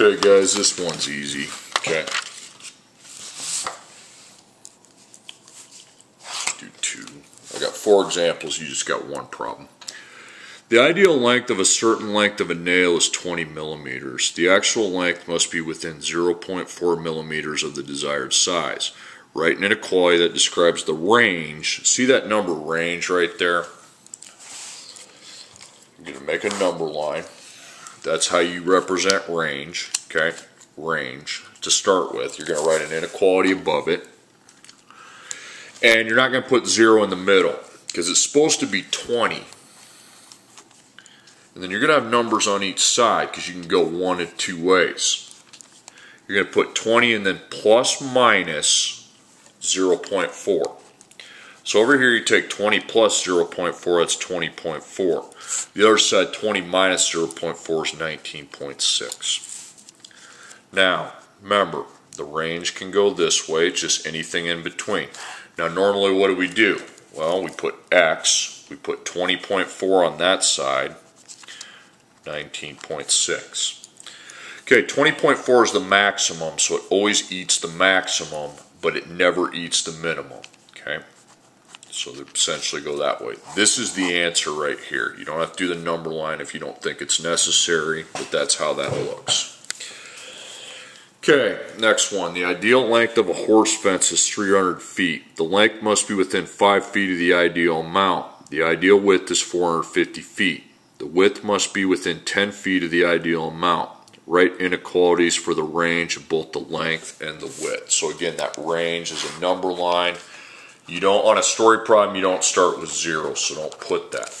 Okay, guys, this one's easy. Okay. Do two. I got four examples, you just got one problem. The ideal length of a certain length of a nail is 20 millimeters. The actual length must be within 0.4 millimeters of the desired size. Write an inequality that describes the range. See that number range right there? You're going to make a number line. That's how you represent range, okay? Range to start with. You're going to write an inequality above it. And you're not going to put zero in the middle because it's supposed to be 20. And then you're going to have numbers on each side because you can go one of two ways. You're going to put 20 and then plus minus 0.4. So over here you take 20 plus 0.4, that's 20.4. The other side, 20 minus 0.4 is 19.6. Now, remember, the range can go this way, it's just anything in between. Now normally what do we do? Well, we put X, we put 20.4 on that side, 19.6. Okay, 20.4 is the maximum, so it always eats the maximum, but it never eats the minimum. Okay, so they essentially go that way. This is the answer right here. You don't have to do the number line if you don't think it's necessary, but that's how that looks. Okay, next one. The ideal length of a horse fence is 300 feet. The length must be within 5 feet of the ideal amount. The ideal width is 450 feet. The width must be within 10 feet of the ideal amount. Write inequalities for the range of both the length and the width. So again, that range is a number line. You don't, on a story problem, you don't start with zero, so don't put that.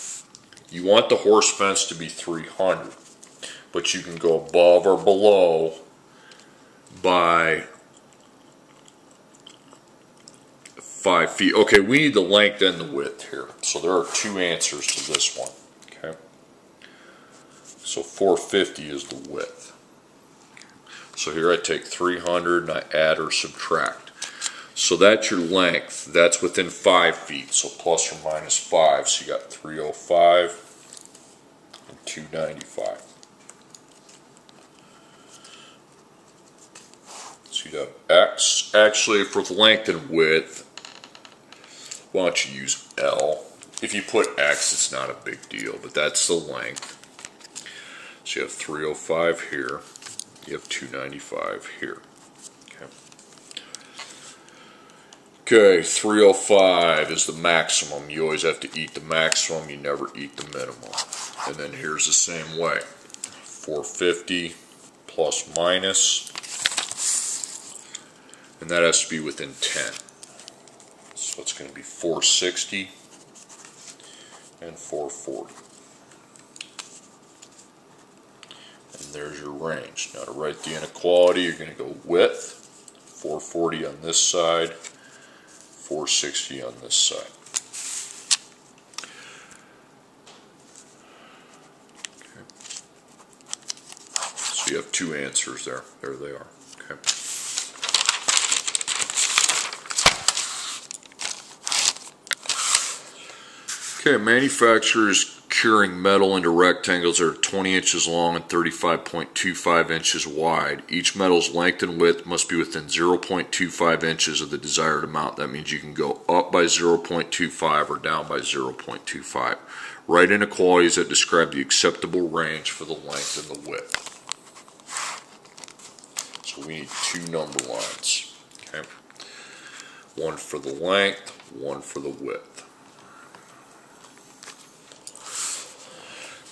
You want the horse fence to be 300, but you can go above or below by five feet. Okay, we need the length and the width here. So there are two answers to this one. Okay. So 450 is the width. So here I take 300 and I add or subtract. So that's your length. That's within five feet. So plus or minus five. So you got 305 and 295. So you have X. Actually, for the length and width, why don't you use L? If you put X, it's not a big deal, but that's the length. So you have 305 here, you have 295 here. Okay, 305 is the maximum. You always have to eat the maximum, you never eat the minimum. And then here's the same way. 450 plus minus, and that has to be within 10. So it's going to be 460 and 440. And there's your range. Now to write the inequality, you're going to go width, 440 on this side, 460 on this side. Okay. So you have two answers there. There they are. Okay. Okay, manufacturers curing metal into rectangles that are 20 inches long and 35.25 inches wide. Each metal's length and width must be within 0.25 inches of the desired amount. That means you can go up by 0.25 or down by 0.25. Write inequalities that describe the acceptable range for the length and the width. So we need two number lines. Okay. One for the length, one for the width.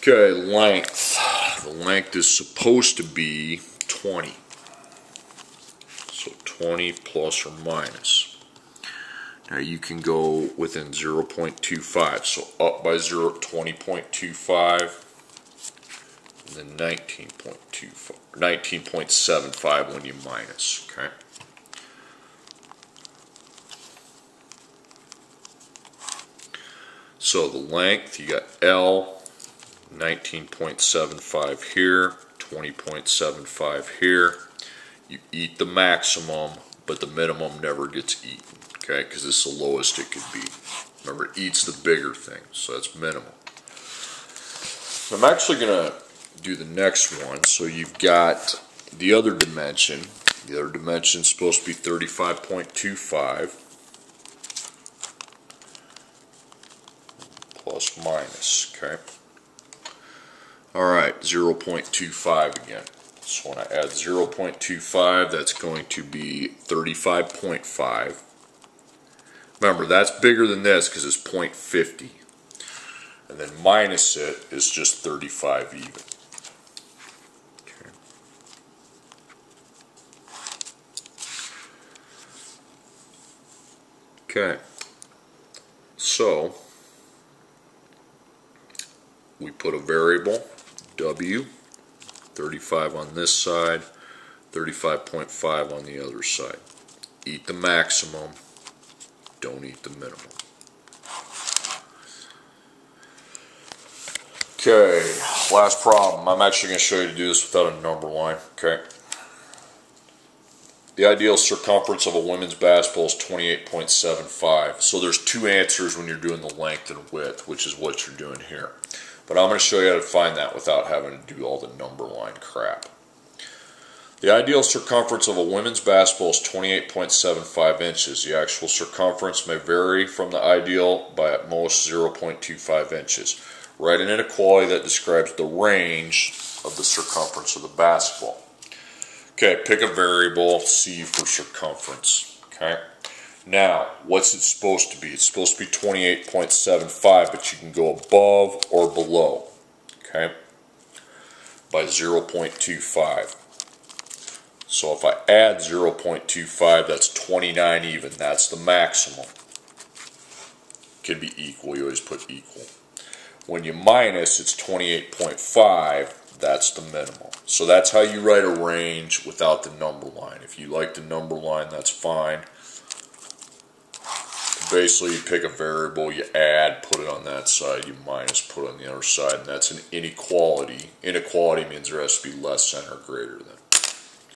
Okay, length. The length is supposed to be 20. So 20 plus or minus. Now you can go within 0.25. So up by 0, 20.25 and then 19.25, 19.75 when you minus, okay? So the length, you got L 19.75 here, 20.75 here. You eat the maximum, but the minimum never gets eaten, okay? Because it's the lowest it could be. Remember, it eats the bigger things, so that's minimal. I'm actually going to do the next one. So you've got the other dimension, the other dimension is supposed to be 35.25 plus minus, okay? All right, 0.25 again. So when I add 0.25, that's going to be 35.5. Remember, that's bigger than this because it's 0.50. And then minus it is just 35 even. Okay. Okay. So, we put a variable, W, 35 on this side, 35.5 on the other side. Eat the maximum, don't eat the minimum. Okay, last problem. I'm actually going to show you to do this without a number line. Okay. The ideal circumference of a women's basketball is 28.75. So there's two answers when you're doing the length and width, which is what you're doing here. But I'm going to show you how to find that without having to do all the number line crap. The ideal circumference of a women's basketball is 28.75 inches. The actual circumference may vary from the ideal by at most 0.25 inches. Write an inequality that describes the range of the circumference of the basketball. Okay, pick a variable, C for circumference. Okay. Now, what's it supposed to be? It's supposed to be 28.75, but you can go above or below, okay, by 0.25. So if I add 0.25, that's 29 even. That's the maximum. Could be equal. You always put equal. When you minus, it's 28.5. That's the minimum. So that's how you write a range without the number line. If you like the number line, that's fine basically you pick a variable, you add, put it on that side, you minus, put it on the other side, and that's an inequality. Inequality means there has to be less than or greater than.